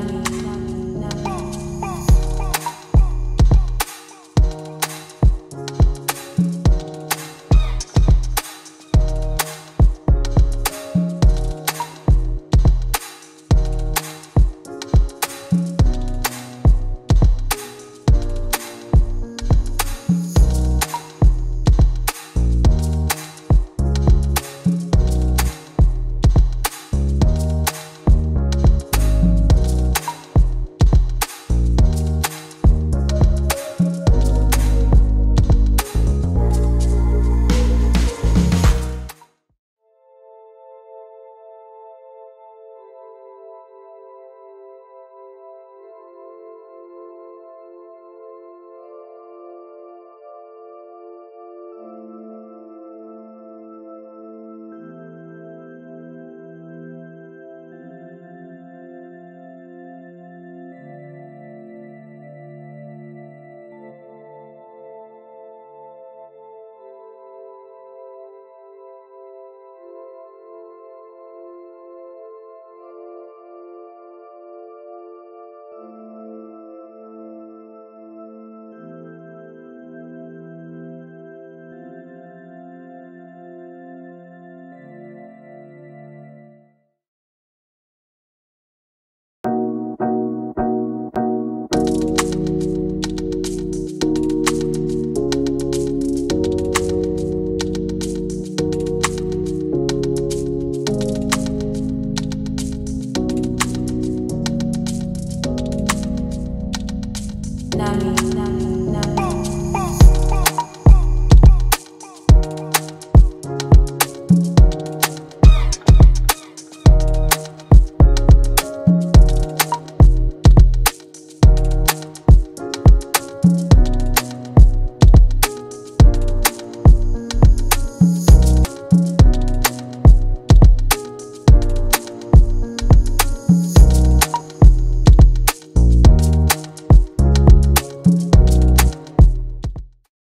Nami,